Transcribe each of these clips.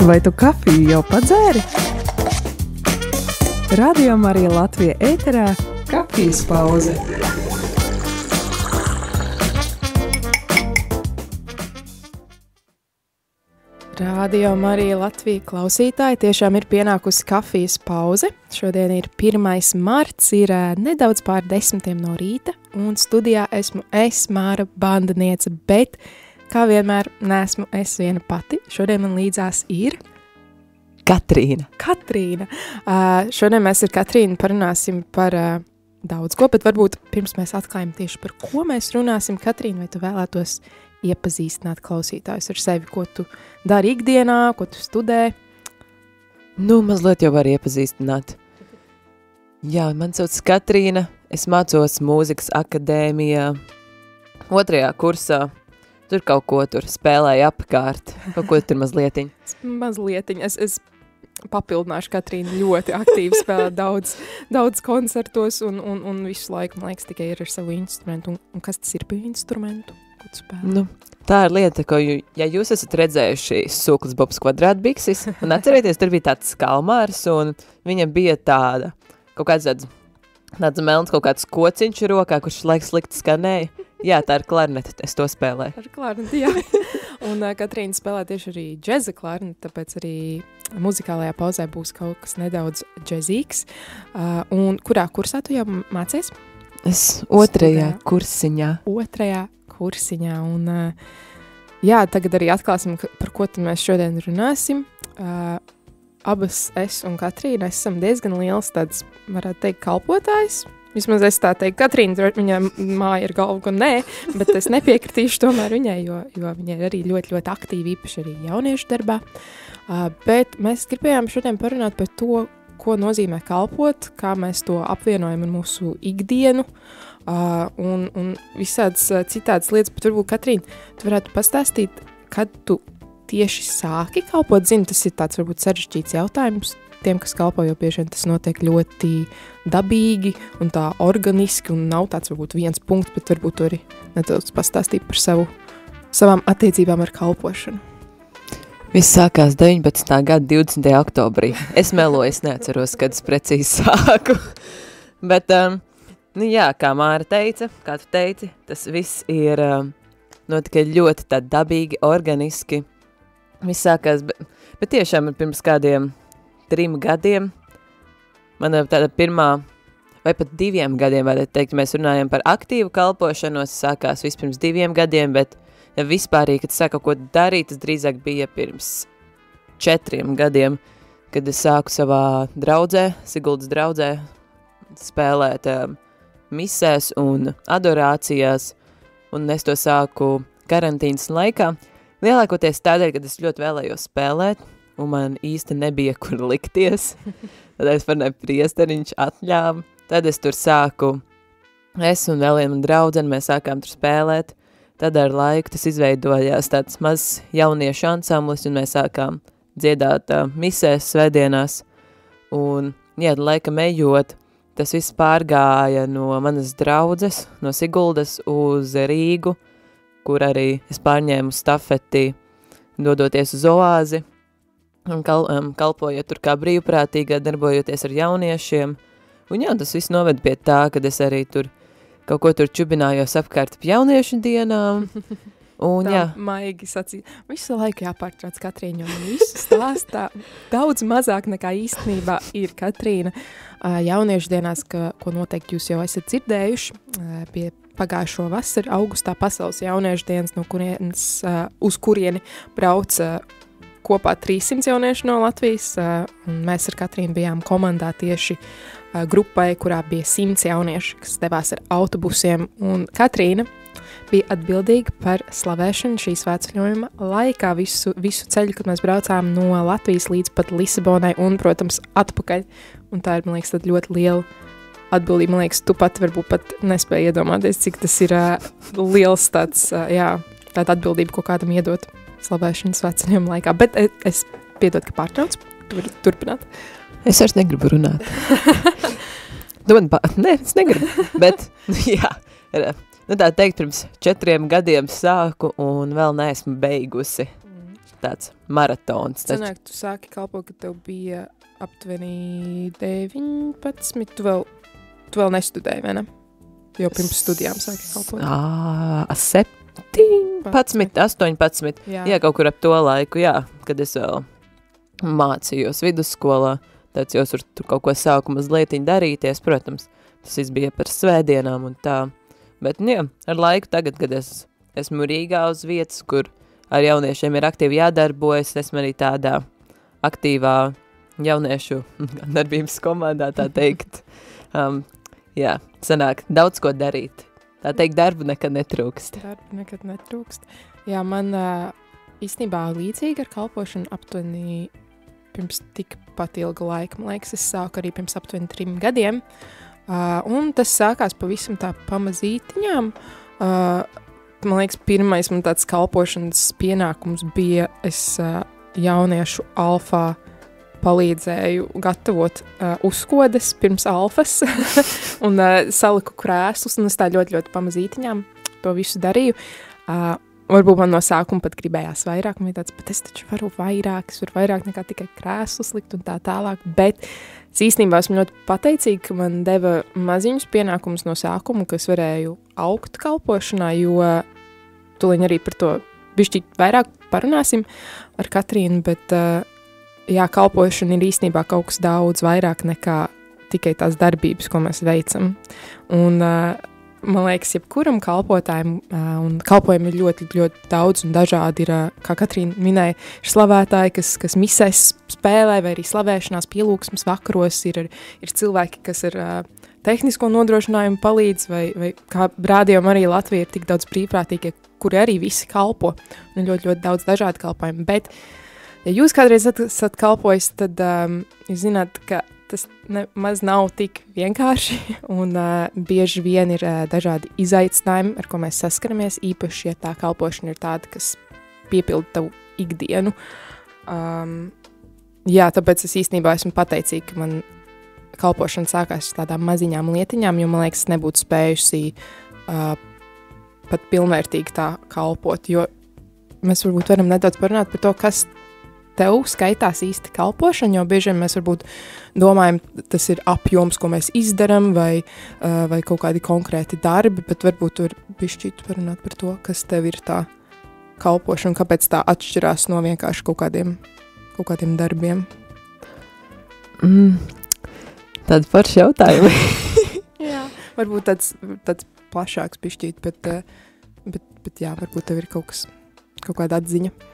Vai tu kafiju jau padzēri? Radio Marija Latvija ēterā - kafijas pauze. Radio Marija Latvija klausītāji tiešām ir pienākusi kafijas pauze. Šodien ir 1. marts, ir uh, nedaudz pār desmitiem no rīta, un studijā esmu es, Māra Bandaniece, bet, kā vienmēr, nesmu es viena pati. Šodien man līdzās ir Katrīna. Katrīna. Uh, šodien mēs ar Katrīnu parunāsim par uh, daudz ko, bet varbūt pirms mēs atklājam tieši par ko mēs runāsim. Katrīna, vai tu vēlētos iepazīstināt klausītājus ar sevi, ko tu dari ikdienā, ko tu studē? Nu, mazliet jau var iepazīstināt. Jā, man sauc Katrīna, es mācos mūzikas akadēmijā, otrajā kursā, tur kaut ko tur spēlēju apkārt, kaut ko tur mazlietiņ. Mazlietiņ, es, es papildināšu Katrīnu ļoti aktīvi spēlē daudz, daudz koncertos un, un, un visu laiku, man liekas, tikai ir ar savu instrumentu. Un, un kas tas ir par instrumentu? Nu, tā ir lieta, ko, ju, ja jūs esat redzējuši sūklis Bobs kvadrātbiksis, un atcerieties, tur bija tāds kalmārs, un viņam bija tāda, kaut kāds tāds, tāds melns kaut kāds kociņš rokā, kurš laiks slikti skanēja. Jā, tā ir klarnete, es to spēlēju. Ar klarneti, jā. un uh, Katrīna spēlē tieši arī džeza klarneti, tāpēc arī muzikālajā pauzē būs kaut kas nedaudz džezīgs. Uh, un kurā kursā tu jau mācies? Es otrajā Studē. kursiņā. Otrajā kursiņā. Un, uh, jā, tagad arī atklāsim, par ko mēs šodien runāsim. Uh, abas es un Katrīna esam diezgan liels tāds, varētu teikt, kalpotājs. Vismaz es tā teiktu, Katrīna, viņai māja ir galva, ka nē, bet es nepiekritīšu tomēr viņai, jo, jo viņa ir arī ļoti, ļoti aktīva, īpaši arī jauniešu darbā. Uh, bet mēs gribējām šodien parunāt par to, ko nozīmē kalpot, kā mēs to apvienojam ar mūsu ikdienu, uh, un, un visādas uh, citādas lietas, bet varbūt, Katrīna, tu varētu pastāstīt, kad tu tieši sāki kalpot, zinu, tas ir tāds varbūt sarežģīts jautājums, tiem, kas kalpo, jo bieži vien tas notiek ļoti dabīgi un tā organiski, un nav tāds varbūt viens punkts, bet varbūt arī nedaudz pastāstīt par savu, savām attiecībām ar kalpošanu. Viss sākās 19. gada 20. oktobrī. Es meloju, es neatceros, kad es precīzi sāku. Bet, um, nu jā, kā Māra teica, kā tu teici, tas viss ir um, notika ļoti tā dabīgi, organiski. Viss sākās, bet, bet tiešām pirms kādiem trim gadiem, mana tāda pirmā, vai pat diviem gadiem, varētu teikt, mēs runājam par aktīvu kalpošanos, sākās vispirms diviem gadiem, bet ja vispārīgi, kad sāku ko darīt, tas drīzāk bija pirms četriem gadiem, kad es sāku savā draudzē, Siguldas draudzē, spēlēt um, misēs un adorācijās, un es to sāku karantīnas laikā. Lielākoties tādēļ, kad es ļoti vēlējos spēlēt, un man īsti nebija, kur likties. Tad es par nepriesteriņš atļāvu. Tad es tur sāku, es un vēl viena draudzene, mēs sākām tur spēlēt. Tad ar laiku tas izveidojās tāds mazs jauniešu ansamblis, un mēs sākām dziedāt uh, misēs svētdienās. Un, jā, laika ejot, tas viss pārgāja no manas draudzes, no Siguldas uz Rīgu, kur arī es pārņēmu stafeti, dodoties uz oāzi, un kal, um, kalpojot tur kā brīvprātīgā, darbojoties ar jauniešiem. Un jā, tas viss noved pie tā, kad es arī tur kaut ko tur čubinājos apkārt ap jauniešu dienām. Un tā jā, maigi sacīt. Visu laiku jāpārtrauc Katrīna, un visu stāstā daudz mazāk nekā īstenībā ir Katrīna jauniešu dienās, ka, ko noteikti jūs jau esat dzirdējuši pie pagājušo vasaru augustā pasaules jauniešu dienas, no kurienes, uz kurieni brauc ā, kopā 300 jauniešu no Latvijas, ā, un mēs ar Katrīnu bijām komandā tieši ā, grupai, kurā bija 100 jaunieši, kas devās ar autobusiem, un Katrīna bija atbildīga par slavēšanu šīs svētceļojuma laikā visu, visu ceļu, kad mēs braucām no Latvijas līdz pat Lisabonai un, protams, atpakaļ. Un tā ir, man liekas, ļoti liela atbildība. Man liekas, tu pat varbūt pat nespēji iedomāties, cik tas ir uh, liels tāds, uh, jā, tāda atbildība, ko kādam iedot slavēšanas svētceļojuma laikā. Bet e, es piedod, ka pārtrauc, tu vari turpināt. es vairs negribu runāt. nu, man pa... Nē, es negribu, bet, jā, ir, nu tā teikt, pirms četriem gadiem sāku un vēl neesmu beigusi. tāds maratons. Sanāk, tu sāki kalpot, kad tev bija aptuveni 19, tu vēl, tu vēl nestudēji, vai ne? Jo pirms studijām sāki kalpot. ā, 17, 18, Jā, jā, kaut kur ap to laiku, jā, kad es vēl mācījos vidusskolā, tāds jau tur, tur kaut ko sāku mazliet darīties, protams, tas viss bija par svētdienām un tā, bet, nu jā, ar laiku tagad, kad es esmu Rīgā uz vietas, kur ar jauniešiem ir aktīvi jādarbojas, esmu arī tādā aktīvā jauniešu darbības komandā, tā teikt, um, jā, sanāk daudz ko darīt. Tā teikt, darbu nekad netrūkst. darba nekad netrūkst. Jā, man īstenībā līdzīgi ar kalpošanu aptuveni pirms tikpat ilga laika. Man liekas, es sāku arī pirms aptuveni trim gadiem. Uh, un tas sākās pavisam tā pamazītiņām. Uh, man liekas, pirmais man tāds kalpošanas pienākums bija, es uh, jauniešu alfā palīdzēju gatavot uh, uzkodas pirms alfas un uh, saliku krēslus, un es tā ļoti, ļoti pamazītiņām to visu darīju. Uh, varbūt man no sākuma pat gribējās vairāk, man bija tāds, bet es taču varu vairāk, es varu vairāk nekā tikai krēslus likt un tā tālāk, bet es īstenībā esmu ļoti pateicīga, ka man deva maziņus pienākumus no sākuma, ka es varēju augt kalpošanā, jo tuliņ arī par to bišķi vairāk parunāsim ar Katrīnu, bet uh, jā, kalpošana ir īstenībā kaut kas daudz vairāk nekā tikai tās darbības, ko mēs veicam. Un, uh, man liekas, jebkuram kalpotājam, uh, un kalpojumi ir ļoti, ļoti daudz un dažādi. Ir, uh, kā Katrīna minēja, ir slavētāji, kas, kas misēs spēlē, vai arī slavēšanās pielūgsmes vakaros. Ir, ir cilvēki, kas ir uh, tehnisko nodrošinājumu palīdz, vai, vai kā rādījumā arī Latvija ir tik daudz brīvprātīgie, kuri arī visi kalpo. Un ļoti, ļoti daudz dažādu kalpojumu. Bet, ja jūs kādreiz esat, kalpojis, tad um, jūs zināt, ka tas nemaz nav tik vienkārši, un uh, bieži vien ir uh, dažādi izaicinājumi, ar ko mēs saskaramies, īpaši, ja tā kalpošana ir tāda, kas piepilda tavu ikdienu. Um, jā, tāpēc es īstenībā esmu pateicīga, ka man kalpošana sākās ar tādām maziņām lietiņām, jo man liekas, nebūtu spējusi uh, pat pilnvērtīgi tā kalpot, jo mēs varbūt varam nedaudz parunāt par to, kas tev skaitās īsti kalpošana, jo bieži vien mēs varbūt domājam, tas ir apjoms, ko mēs izdarām, vai, uh, vai kaut kādi konkrēti darbi, bet varbūt tur bišķīt parunāt par to, kas tev ir tā kalpošana, kāpēc tā atšķirās no vienkārši kaut kādiem, kaut kādiem darbiem. Mm, tādi forši jautājumi. jā. Varbūt tāds, tāds plašāks bišķīt, bet, uh, bet, bet jā, varbūt tev ir kaut kas, kaut kāda atziņa.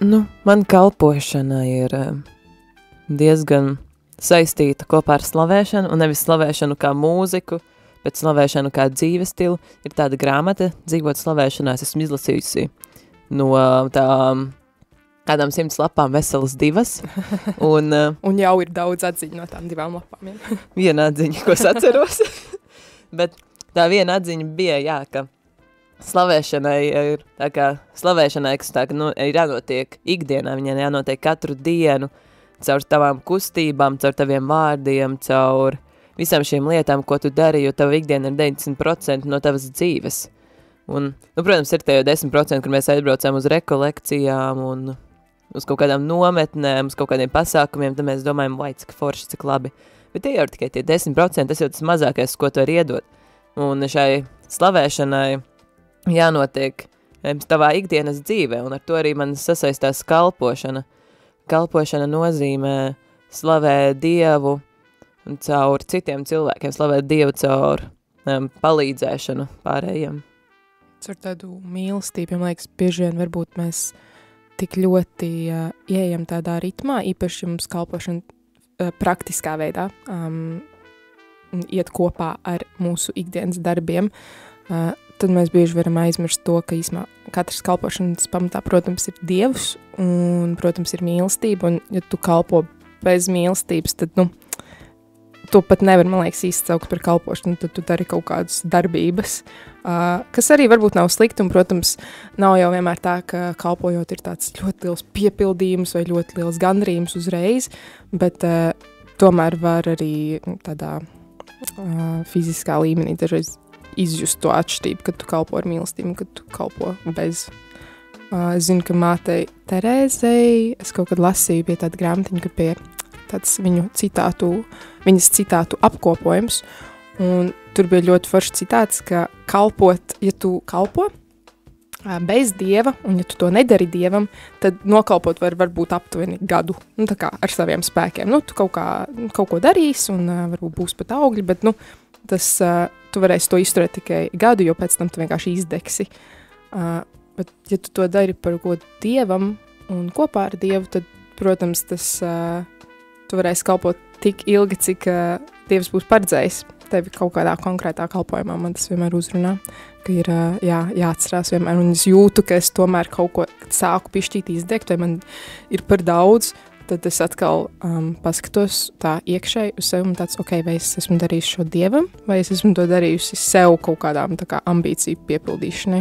Nu, man kalpošana ir eh, diezgan saistīta kopā ar slavēšanu, un nevis slavēšanu kā mūziku, bet slavēšanu kā dzīves stilu. Ir tāda grāmata, dzīvot slavēšanā, es esmu izlasījusi no tām kādām simts lapām veselas divas, un, eh, Un jau ir daudz atziņu no tām divām lapām. Jā. viena atziņa, ko es atceros, bet tā viena atziņa bija, jā, ka slavēšanai ir, tā kā slavēšanai, kas tā, nu, ir jānotiek ikdienā, viņai jānotiek katru dienu, caur tavām kustībām, caur taviem vārdiem, caur visām šīm lietām, ko tu dari, jo tava ikdiena ir 90% no tavas dzīves. Un, nu, protams, ir tie jau 10%, kur mēs aizbraucam uz rekolekcijām un uz kaut kādām nometnēm, uz kaut kādiem pasākumiem, tad mēs domājam, vai, cik forši, cik labi. Bet tie jau ir tikai tie 10%, tas jau tas mazākais, ko tu vari iedot. Un šai slavēšanai jānotiek tavā ikdienas dzīvē, un ar to arī man sasaistās kalpošana. Kalpošana nozīmē slavēt Dievu caur citiem cilvēkiem, slavēt Dievu caur um, palīdzēšanu pārējiem. Ar tādu mīlestību, man liekas, bieži vien varbūt mēs tik ļoti uh, ieejam tādā ritmā, īpaši mums kalpošana uh, praktiskā veidā um, iet kopā ar mūsu ikdienas darbiem, uh, tad mēs bieži varam aizmirst to, ka īsmā katrs kalpošanas pamatā, protams, ir Dievs un, protams, ir mīlestība, un ja tu kalpo bez mīlestības, tad, nu, to pat nevar, man liekas, izcaukt par kalpošanu, tad tu dari kaut kādas darbības, uh, kas arī varbūt nav slikti, un, protams, nav jau vienmēr tā, ka kalpojot ir tāds ļoti liels piepildījums vai ļoti liels gandrījums uzreiz, bet uh, tomēr var arī tādā uh, fiziskā līmenī dažreiz izjust to atšķirību, kad tu kalpo ar mīlestību, kad tu kalpo bez, Uh, es zinu, ka mātei Terēzei, es kaut kad lasīju, bija tāda grāmatiņa, kur bija tāds viņu citātu, viņas citātu apkopojums, un tur bija ļoti foršs citāts, ka kalpot, ja tu kalpo, bez dieva, un ja tu to nedari dievam, tad nokalpot var, var būt aptuveni gadu, nu, kā ar saviem spēkiem. Nu, tu kaut, kā, kaut ko darīsi, un uh, varbūt būs pat augļi, bet, nu, tas, uh, tu varēsi to izturēt tikai gadu, jo pēc tam tu vienkārši izdegsi. Uh, bet, ja tu to dari par ko dievam un kopā ar dievu, tad, protams, tas, uh, tu varēsi kalpot tik ilgi, cik uh, dievs būs paredzējis tevi kaut kādā konkrētā kalpojumā. Man tas vienmēr uzrunā, ka ir jā, jāatcerās vienmēr. Un es jūtu, ka es tomēr kaut ko sāku pišķīt izdegt, vai man ir par daudz. Tad es atkal um, paskatos tā iekšēji uz sevi un tāds, ok, vai es esmu darījis šo dievam, vai es esmu to darījusi sev kaut kādām kā, ambīciju piepildīšanai.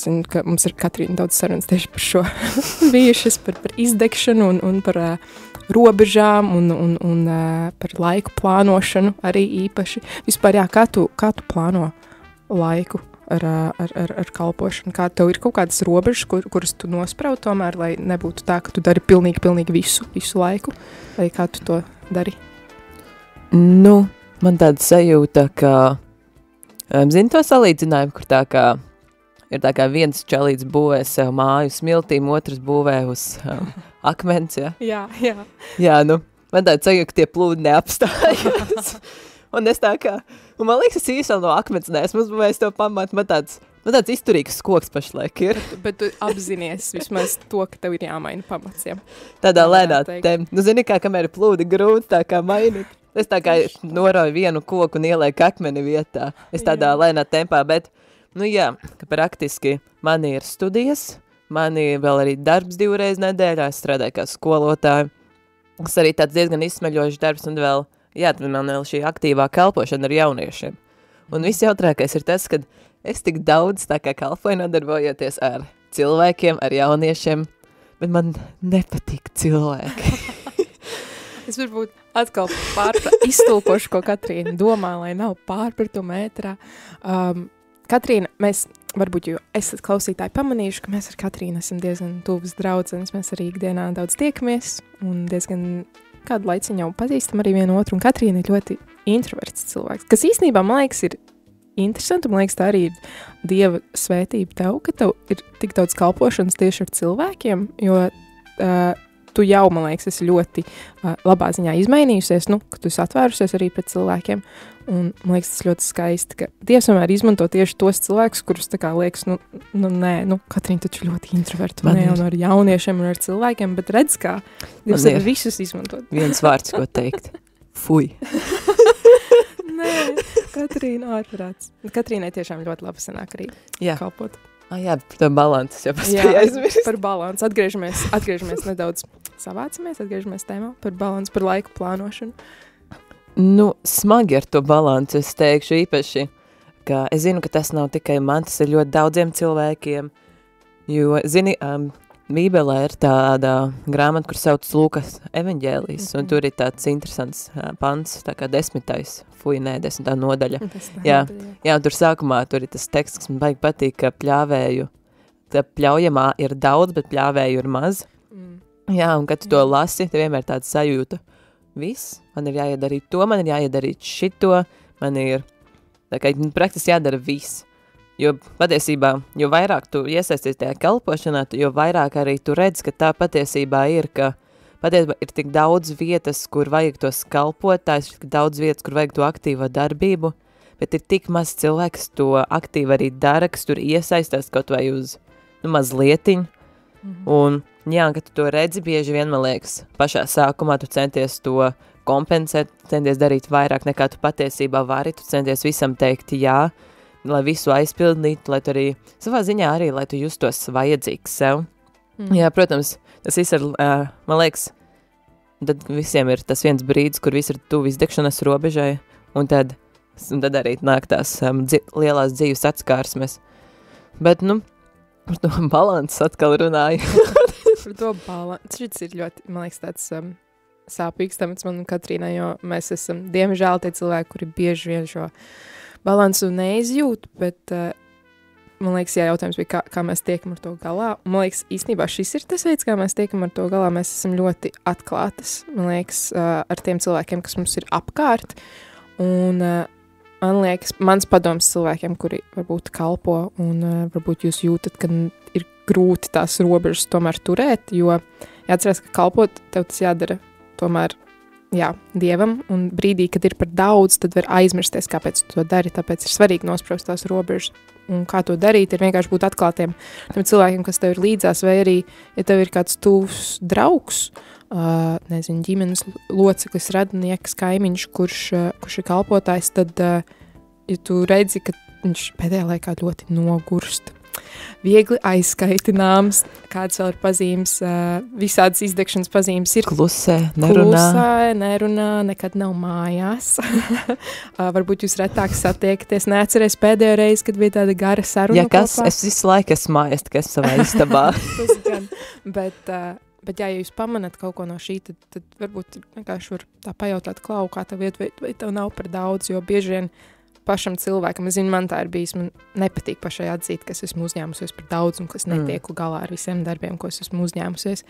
Zinu, ka mums ir Katrīna daudz sarunas tieši par šo bijušas, par, par izdegšanu un, un par uh, robežām un, un, un uh, par laiku plānošanu arī īpaši. Vispār, jā, kā tu, kā tu plāno laiku ar, ar, ar, ar kalpošanu? Kā tev ir kaut kādas robežas, kur, kuras tu nospraud tomēr, lai nebūtu tā, ka tu dari pilnīgi, pilnīgi visu, visu laiku? Vai kā tu to dari? Nu, man tāda sajūta, ka, um, zini to salīdzinājumu, kur tā kā ir tā kā viens čalīts būvē sev māju smiltīm, otrs būvē uz um, akmens, ja? Jā, jā. Jā, nu, man tāda sajūta, ka tie plūdi neapstājas. un es tā kā, un man liekas, es īsti no akmens neesmu uzbūvējis to pamatu, man tāds, man tāds izturīgs koks pašlaik ir. Bet, bet tu apzinies vismaz to, ka tev ir jāmaina pamats, ja? Tādā lēnā tem. Nu, zini, kā kamēr plūdi grūti, tā kā mainīt. Es tā kā norauju vienu koku un ielieku akmeni vietā. Es tādā jā. lēnā tempā, bet, nu jā, ka praktiski man ir studijas, Man ir vēl arī darbs divreiz nedēļā, es strādāju kā skolotāja. Tas arī tāds diezgan izsmeļošs darbs un vēl, jā, tad man vēl šī aktīvā kalpošana ar jauniešiem. Un viss jautrākais ir tas, ka es tik daudz tā kā kalpoju nodarbojoties ar cilvēkiem, ar jauniešiem, bet man nepatīk cilvēki. es varbūt atkal iztulkošu, ko Katrīna domā, lai nav pārpratumu ētrā. Um, Katrīna, mēs varbūt jau esat klausītāji pamanījuši, ka mēs ar Katrīnu esam diezgan tuvas draudzenes. Mēs arī ikdienā daudz tiekamies un diezgan kādu laiciņu jau pazīstam arī vienu otru. Un Katrīna ir ļoti introverts cilvēks, kas īstenībā, man liekas, ir interesanti. Man liekas, tā arī ir dieva svētība tev, ka tev ir tik daudz kalpošanas tieši ar cilvēkiem, jo uh, tu jau, man liekas, esi ļoti uh, labā ziņā izmainījusies, nu, ka tu esi atvērusies arī pret cilvēkiem. Un, man liekas, tas ļoti skaisti, ka Dievs vienmēr izmanto tieši tos cilvēkus, kurus tā kā liekas, nu, nu nē, nu, Katrīna taču ļoti introverta, un, un ar jauniešiem un ar cilvēkiem, bet redz, kā Dievs var visus izmantot. Viens vārds, ko teikt. Fui. nē, Katrīna ārprāts. Katrīnai tiešām ļoti labi sanāk arī Jā. kalpot. Ah, jā, par to balansu jau paspēju aizmirst. Par balansu. Atgriežamies, atgriežamies nedaudz, savācamies, atgriežamies tēmā par balansu, par laiku plānošanu. Nu, smagi ar to balansu es teikšu īpaši, ka es zinu, ka tas nav tikai man, tas ir ļoti daudziem cilvēkiem, jo, zini, um, Bībelē ir tāda grāmata, kur sauc Lūkas evaņģēlijs, mm -hmm. un tur ir tāds interesants uh, pants, tā kā desmitais, fuj, nē, desmitā nodaļa. jā, jā, tur sākumā tur ir tas teksts, kas man baigi patīk, ka pļāvēju, tā pļaujamā ir daudz, bet pļāvēju ir maz. Jā, un kad tu to lasi, tev vienmēr tāds sajūta, viss, man ir jāiedarīt to, man ir jāiedarīt šito, man ir, tā kā, nu, praktiski jādara viss. Jo patiesībā, jo vairāk tu iesaisties tajā kalpošanā, jo vairāk arī tu redz, ka tā patiesībā ir, ka patiesībā ir tik daudz vietas, kur vajag to kalpot, tā ir tik daudz vietas, kur vajag to aktīvo darbību, bet ir tik maz cilvēks, to aktīvi arī dara, kas tur iesaistās kaut vai uz nu, mazlietiņu. -hmm. Un, jā, kad tu to redzi, bieži vien, man liekas, pašā sākumā tu centies to kompensēt, centies darīt vairāk nekā tu patiesībā vari, tu centies visam teikt jā, lai visu aizpildītu, lai tu arī savā ziņā arī, lai tu justos vajadzīgs sev. Mm. Jā, protams, tas viss ir, uh, man liekas, tad visiem ir tas viens brīdis, kur viss ir tuvu izdegšanas robežai, un tad, un tad arī nāk tās um, dzi lielās dzīves atskārsmes. Bet, nu, par to balansu atkal runāju. par to balansu, šis ir ļoti, man liekas, tāds um, sāpīgs temats man un Katrīnai, jo mēs esam, diemžēl, tie cilvēki, kuri bieži vien šo balansu neizjūt, bet uh, man liekas, jā, jautājums bija, kā, kā mēs tiekam ar to galā. Man liekas, īstenībā šis ir tas veids, kā mēs tiekam ar to galā. Mēs esam ļoti atklātas, man liekas, uh, ar tiem cilvēkiem, kas mums ir apkārt. Un, uh, man liekas, mans padoms cilvēkiem, kuri varbūt kalpo un uh, varbūt jūs jūtat, ka ir grūti tās robežas tomēr turēt, jo jāatcerās, ka kalpot tev tas jādara tomēr jā, dievam, un brīdī, kad ir par daudz, tad var aizmirsties, kāpēc tu to dari. Tāpēc ir svarīgi nospraust tās robežas. Un kā to darīt, ir vienkārši būt atklātiem tam cilvēkiem, kas tev ir līdzās, vai arī, ja tev ir kāds tuvs draugs, uh, nezinu, ģimenes loceklis, radinieks, kaimiņš, kurš, uh, kurš ir kalpotājs, tad, uh, ja tu redzi, ka viņš pēdējā laikā ļoti nogurst, viegli aizskaitināms, kādas vēl ir pazīmes, visādas izdegšanas pazīmes ir. Klusē, nerunā. Klusē, nerunā, nekad nav mājās. varbūt jūs retāk satiekaties, neatceries pēdējo reizi, kad bija tāda gara saruna Ja kas, kopā. es visu laiku esmu mājās, tikai savā istabā. Bet, bet ja jūs pamanat kaut ko no šī, tad, tad varbūt vienkārši var tā pajautāt klau, kā tev iet, vai, vai tev nav par daudz, jo bieži vien pašam cilvēkam, es zinu, man tā ir bijis, man nepatīk pašai atzīt, ka es esmu uzņēmusies par daudz un ka es Mm. netieku galā ar visiem darbiem, ko es esmu uzņēmusies.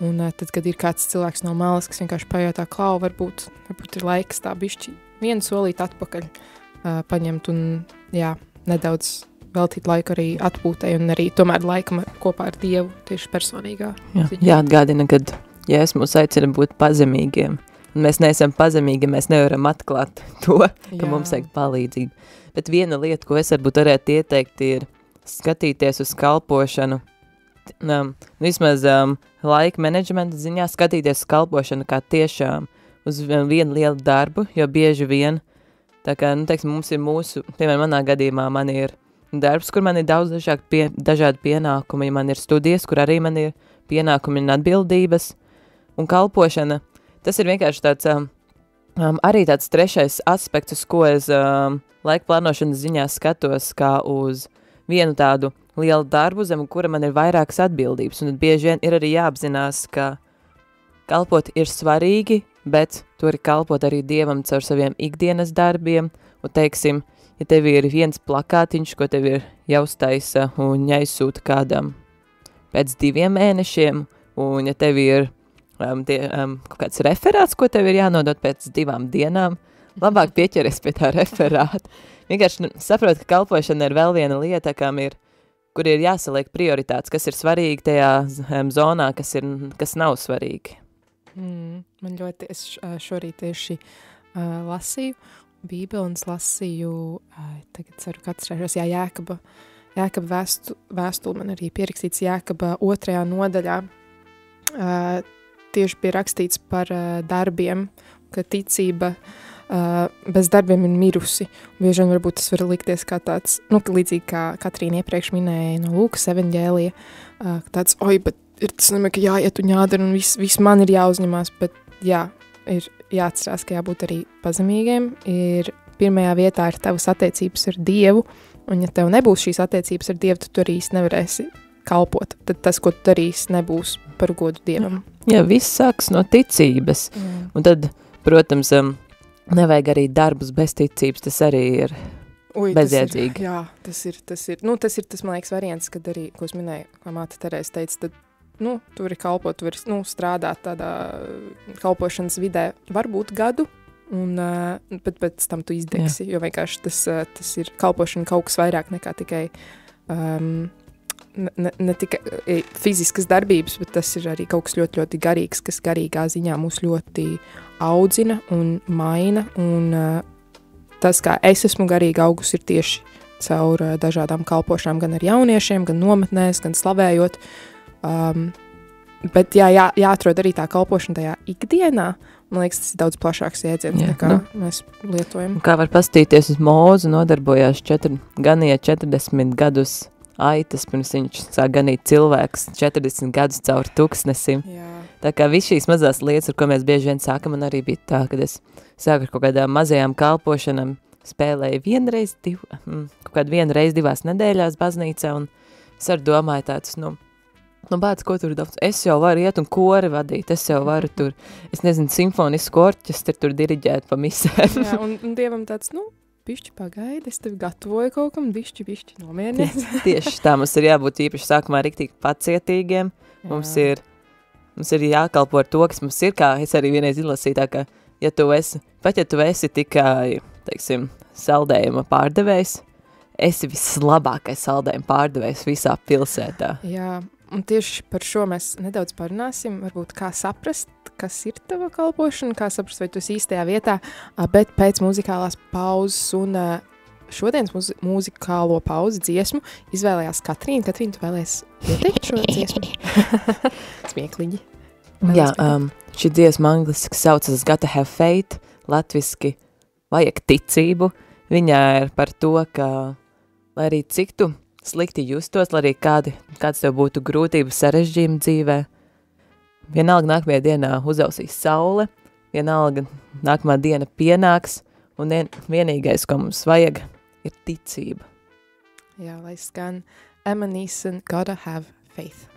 Un uh, tad, kad ir kāds cilvēks no malas, kas vienkārši pajautā, klau, varbūt, varbūt ir laiks tā bišķi vienu solīt atpakaļ uh, paņemt un, jā, nedaudz veltīt laiku arī atpūtai un arī tomēr laikam kopā ar Dievu tieši personīgā. Jā, ziņā. jāatgādina, ka Jēzus mūs aicina būt pazemīgiem. Un mēs neesam pazemīgi, mēs nevaram atklāt to, ka Jā. mums vajag palīdzību. Bet viena lieta, ko es varbūt varētu ieteikt, ir skatīties uz kalpošanu. Um, vismaz um, laika menedžmenta ziņā skatīties uz kalpošanu kā tiešām uz vien- vienu lielu darbu, jo bieži vien, tā kā, nu, teiksim, mums ir mūsu, piemēram, manā gadījumā man ir darbs, kur man ir daudz dažādi, pie, dažādi pienākumi, man ir studijas, kur arī man ir pienākumi un atbildības, un kalpošana, tas ir vienkārši tāds, um, um, arī tāds trešais aspekts, uz ko es um, laika plānošanas ziņā skatos, kā uz vienu tādu lielu darbu, zem kura man ir vairākas atbildības, un bieži vien ir arī jāapzinās, ka kalpot ir svarīgi, bet tur ir kalpot arī Dievam caur saviem ikdienas darbiem, un teiksim, ja tev ir viens plakātiņš, ko tev ir jāuztaisa un jāizsūta kādam pēc diviem mēnešiem, un ja tev ir um, tie, um, kaut kāds referāts, ko tev ir jānodot pēc divām dienām, labāk pieķeries pie tā referāta. Vienkārši nu, saprot, ka kalpošana ir vēl viena lieta, kam ir, kur ir jāsaliek prioritātes, kas ir svarīgi tajā um, zonā, kas, ir, kas nav svarīgi. Mm, man ļoti, es ā, šorīt tieši uh, lasīju Bībeli un es lasīju, uh, tagad ceru, ka atcerēšos, jā, Jēkaba, Jēkaba vēstu, vēstuli man arī pierakstīts Jēkaba otrajā nodaļā. Uh, tieši bija rakstīts par uh, darbiem, ka ticība uh, bez darbiem ir mirusi. Bieži vien varbūt tas var likties kā tāds, nu, līdzīgi kā Katrīna iepriekš minēja no Lūkas evaņģēlija, uh, tāds, oi, bet ir tas nemaz, ka jāiet un jādara, un viss, viss man ir jāuzņemās, bet jā, ir jāatcerās, ka jābūt arī pazemīgiem, ir pirmajā vietā ir tavas attiecības ar Dievu, un ja tev nebūs šīs attiecības ar Dievu, tad tu arī nevarēsi kalpot, tad tas, ko tu darīsi, nebūs par godu Dievam. Jā, viss sāks no ticības, Jā. un tad, protams, um, nevajag arī darbus bez ticības, tas arī ir Ui, Bezjēdzīgi. Tas ir, jā, tas ir, tas ir, nu, tas ir tas, man liekas, variants, kad arī, ko es minēju, māte Terēs teica, tad, nu, tu vari kalpot, tu vari, nu, strādāt tādā kalpošanas vidē varbūt gadu, un, uh, bet pēc tam tu izdegsi, jo vienkārši tas, uh, tas ir kalpošana kaut kas vairāk nekā tikai, um, ne, ne, tikai e, fiziskas darbības, bet tas ir arī kaut kas ļoti, ļoti garīgs, kas garīgā ziņā mūs ļoti audzina un maina, un uh, tas, kā es esmu garīgi augus, ir tieši caur uh, dažādām kalpošanām, gan ar jauniešiem, gan nometnēs, gan slavējot. Um, bet jā, jā, jāatrod arī tā kalpošana tajā ikdienā. Man liekas, tas ir daudz plašāks jēdziens, Jā, nekā nu. mēs lietojam. Kā var pastīties uz mūzu, nodarbojās četri, ganīja 40 gadus aitas, pirms viņš sāk ganīt cilvēks 40 gadus caur tuksnesim. Jā, Tā kā viss šīs mazās lietas, ar ko mēs bieži vien sākam, man arī bija tā, kad es sāku ar kaut kādām mazajām kalpošanām, spēlēju vienreiz, div, mm, kaut kādu vienu reizi divās nedēļās baznīcā, un es arī domāju tāds, nu, nu bāc, ko tur daudz, es jau varu iet un kori vadīt, es jau varu tur, es nezinu, simfonisku orķestri tur diriģēt pa misēm. jā un, un dievam tāds, nu, pišķi pagaidi, es tevi gatavoju kaut kam, bišķi, bišķi nomierinies. Tieši tā, mums ir jābūt īpaši sākumā riktīgi pacietīgiem, mums ir, mums ir jākalpo ar to, kas mums ir, kā es arī vienreiz izlasīju, tā ka, ja tu esi, pat ja tu esi tikai, teiksim, saldējuma pārdevējs, esi vislabākais saldējuma pārdevējs visā pilsētā. Jā, un tieši par šo mēs nedaudz parunāsim, varbūt kā saprast, kas ir tava kalpošana, kā saprast, vai tu esi īstajā vietā, bet pēc muzikālās pauzes un šodienas mūz mūzikālo pauzi dziesmu izvēlējās Katrīna. Katrīna, tu vēlēs ieteikt šo dziesmu? Smieklīgi. Vēlēs Jā, um, šī dziesma angliski saucas Gotta Have Faith, latviski vajag ticību. Viņā ir par to, ka, lai arī cik tu slikti justos, lai arī kādi, kāds tev būtu grūtības sarežģījumi dzīvē, Vienalga nākamajā dienā uzausīs saule, vienalga nākamā diena pienāks, un vien, vienīgais, ko mums vajag, ir ticība. Jā, lai skan Emma Neeson, Gotta Have Faith.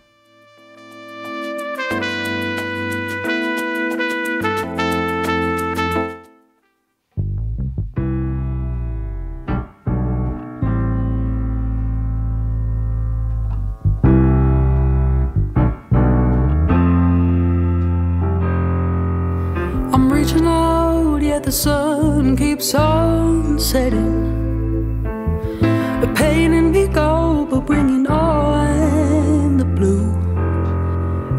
The sun keeps on setting. The pain in me go, but bringing on the blue.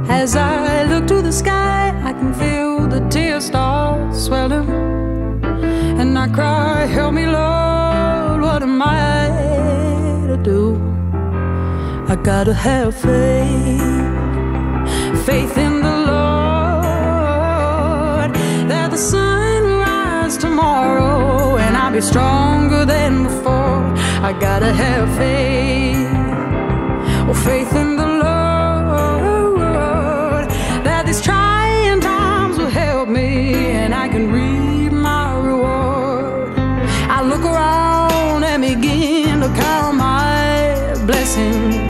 As I look to the sky, I can feel the tears start swelling. And I cry, Help me, Lord, what am I to do? I gotta have faith, faith in I'll be stronger than before. I gotta have faith, well, faith in the Lord, that these trying times will help me and I can reap my reward. I look around and begin to count my blessings.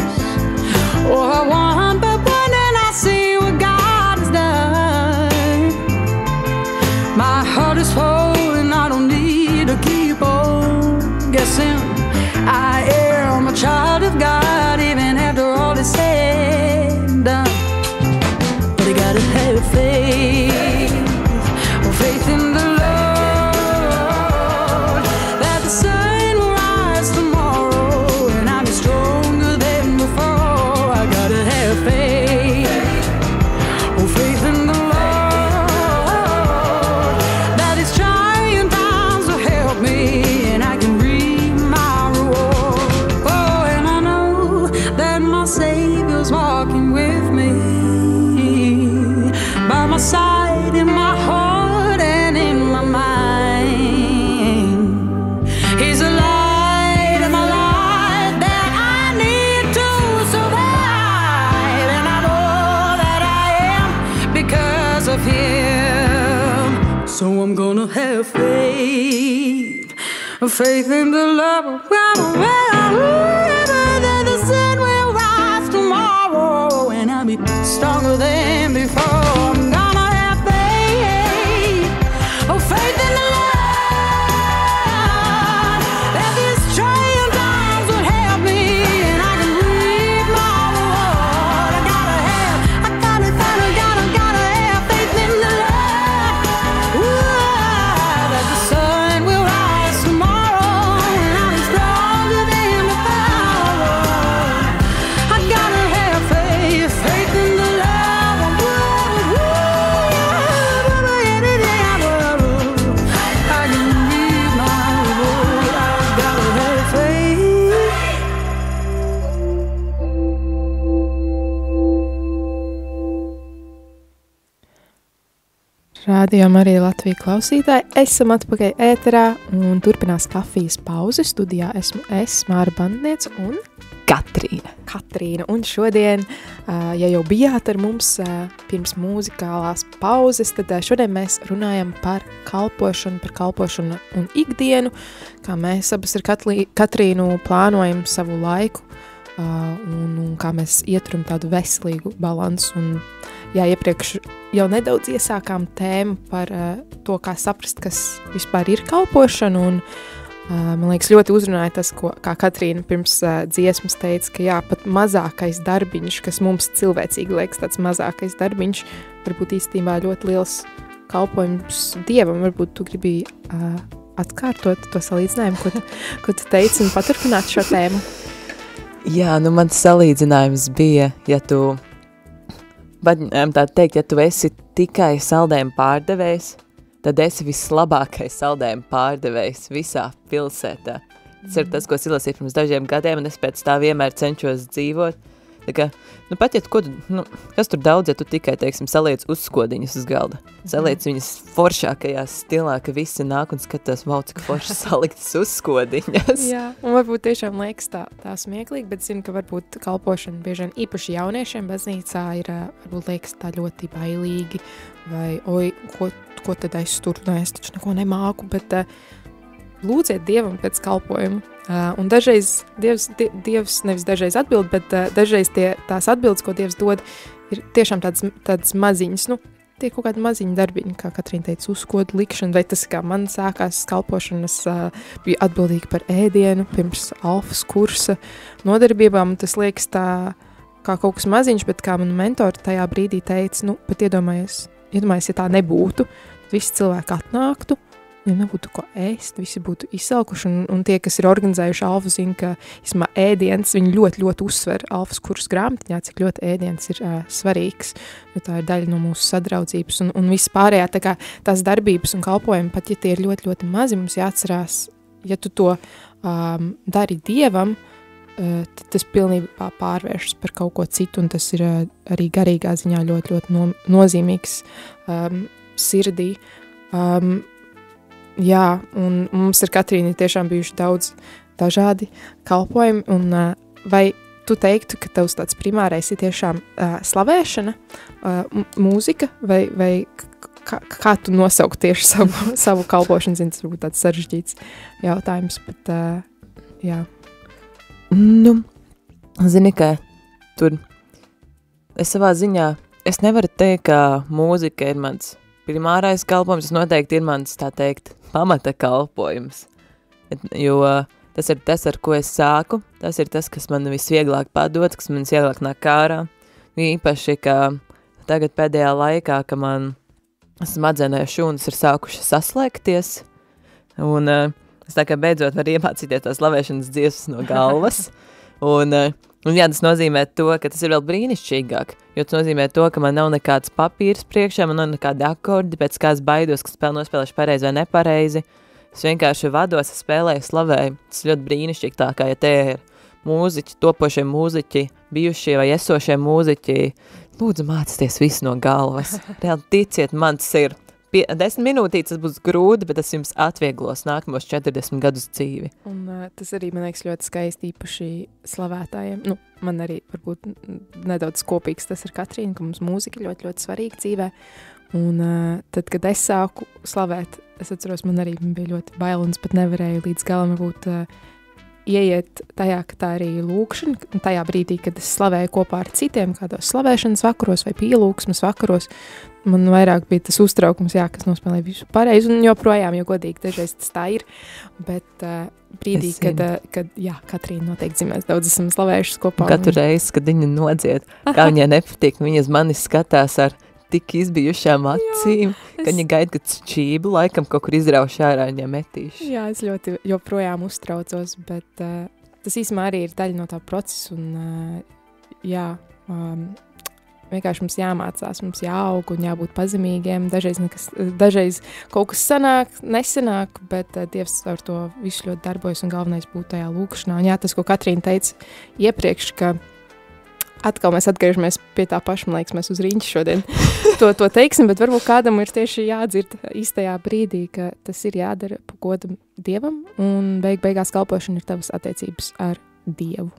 Side in my heart and in my mind. He's a light in my life that I need to survive, and I know that I am because of Him. So I'm gonna have faith, faith in the love of God. That the sun will rise tomorrow, and I'll be stronger than before. Rādījām arī Latviju klausītāji. Esam atpakaļ ēterā un turpinās kafijas pauze. Studijā esmu es, Māra Bandniece un Katrīna. Katrīna. Un šodien, ja jau bijāt ar mums pirms mūzikālās pauzes, tad šodien mēs runājam par kalpošanu, par kalpošanu un ikdienu, kā mēs abas ar Katlī, Katrīnu plānojam savu laiku un, un kā mēs ieturam tādu veselīgu balansu. Un, jā, iepriekš jau nedaudz iesākām tēmu par uh, to, kā saprast, kas vispār ir kalpošana, un Uh, man liekas, ļoti uzrunāja tas, ko, kā Katrīna pirms uh, dziesmas teica, ka jā, pat mazākais darbiņš, kas mums cilvēcīgi liekas tāds mazākais darbiņš, varbūt īstenībā ļoti liels kalpojums Dievam. Varbūt tu gribi uh, atkārtot to salīdzinājumu, ko, ko tu teici, un paturpināt šo tēmu. Jā, nu mans salīdzinājums bija, ja tu, tā teikt, ja tu esi tikai saldējumu pārdevējs, tad esi vislabākais saldējuma pārdevējs visā pilsētā. Tas ir tas, ko es ilasīju pirms dažiem gadiem, un es pēc tā vienmēr cenšos dzīvot. Tā kā, nu pat, ja tu, ko nu, kas tur daudz, ja tu tikai, teiksim, saliec uzskodiņas uz galda, saliec viņas foršākajā stilā, ka visi nāk un skatās, wow, cik forši saliktas uzskodiņas. Jā, un varbūt tiešām liekas tā, tā smieklīgi, bet zinu, ka varbūt kalpošana bieži vien īpaši jauniešiem baznīcā ir, varbūt liekas tā ļoti bailīgi, vai, oi, ko, ko tad es tur, nu, es taču neko nemāku, bet uh, lūdziet Dievam pēc kalpojuma. Uh, un dažreiz Dievs, die, Dievs nevis dažreiz atbild, bet uh, dažreiz tie, tās atbildes, ko Dievs dod, ir tiešām tādas, tādas maziņas, nu, tie kaut kādi maziņi darbiņi, kā Katrīna teica, uzkodu likšana, vai tas, kā man sākās kalpošanas, uh, bija atbildīgi par ēdienu pirms alfas kursa nodarbībām, un tas liekas tā kā kaut kas maziņš, bet kā man mentori tajā brīdī teica, nu, pat iedomājies, iedomājies, ja tā nebūtu, visi cilvēki atnāktu, ja nebūtu ko ēst, visi būtu izsalkuši, un, un tie, kas ir organizējuši alfu, zina, ka ismā, ēdiens, viņi ļoti, ļoti uzsver alfas kursus grāmatiņā, cik ļoti ēdiens ir uh, svarīgs, jo tā ir daļa no mūsu sadraudzības, un, un viss pārējā, tā kā tās darbības un kalpojumi, pat ja tie ir ļoti, ļoti mazi, mums jāatcerās, ja tu to um, dari Dievam, uh, tad tas pilnībā pārvēršas par kaut ko citu, un tas ir uh, arī garīgā ziņā ļoti, ļoti no, nozīmīgs um, sirdī. Um, jā, un mums ar Katrīnu tiešām bijuši daudz dažādi kalpojumi, un uh, vai tu teiktu, ka tavs tāds primārais ir tiešām uh, slavēšana, uh, mūzika, vai, vai kā, kā tu nosaukt tieši savu, savu kalpošanu, zini, tas varbūt tāds sarežģīts jautājums, bet uh, jā. Nu, zini, ka tur es savā ziņā, es nevaru teikt, ka mūzika ir mans primārais kalpojums, tas noteikti ir mans, tā teikt, pamata kalpojums. Jo tas ir tas, ar ko es sāku, tas ir tas, kas man visvieglāk padod, kas man visvieglāk nāk ārā. Īpaši, ka tagad pēdējā laikā, ka man smadzenē šūnas ir sākušas saslēgties, un uh, es tā kā beidzot varu iemācīties tās lavēšanas dziesmas no galvas, un uh, Un jā, tas nozīmē to, ka tas ir vēl brīnišķīgāk, jo tas nozīmē to, ka man nav nekāds papīrs priekšā, man nav nekādi akordi, pēc kā es baidos, ka spēle nospēlēšu pareizi vai nepareizi. Es vienkārši vados, es spēlēju, slavēju. Tas ļoti brīnišķīgi tā, kā ja te ir mūziķi, topošie mūziķi, bijušie vai esošie mūziķi. Lūdzu, mācieties visu no galvas. Reāli ticiet, man tas ir pie, desmit minūtītes tas būs grūti, bet tas jums atvieglos nākamos 40 gadus dzīvi. Un uh, tas arī, man liekas, ļoti skaisti īpaši slavētājiem. Nu, man arī varbūt nedaudz kopīgs tas ar Katrīnu, ka mums mūzika ļoti, ļoti svarīga dzīvē. Un uh, tad, kad es sāku slavēt, es atceros, man arī bija ļoti bail un es pat nevarēju līdz galam būt uh, ieiet tajā, ka tā arī ir lūkšana, tajā brīdī, kad es slavēju kopā ar citiem, kādos slavēšanas vakaros vai pielūgsmes vakaros, man vairāk bija tas uztraukums, jā, kas nospēlēja visu pareizi, un joprojām, jo godīgi, dažreiz tas tā ir, bet uh, brīdī, kad, uh, kad, jā, Katrīna noteikti zīmēs, daudz esam slavējušas kopā. Katru un... reizi, kad viņa nodzied, kā viņai nepatīk, viņa uz mani skatās ar tik izbijušām acīm, jā, es... ka viņa gaida, ka šķību laikam kaut kur izrauš ārā viņai metīšu. Jā, es ļoti joprojām uztraucos, bet uh, tas īsumā arī ir daļa no tā procesa, un uh, jā, um, vienkārši mums jāmācās, mums jāaug un jābūt pazemīgiem. Dažreiz, nekas, dažreiz kaut kas sanāk, nesanāk, bet uh, Dievs ar to visu ļoti darbojas un galvenais būtu tajā lūkšanā. Un jā, tas, ko Katrīna teica iepriekš, ka atkal mēs atgriežamies pie tā paša, man liekas, mēs uz rīņķi šodien to, to teiksim, bet varbūt kādam ir tieši jādzird īstajā brīdī, ka tas ir jādara pa godam Dievam, un beig beigās kalpošana ir tavas attiecības ar Dievu.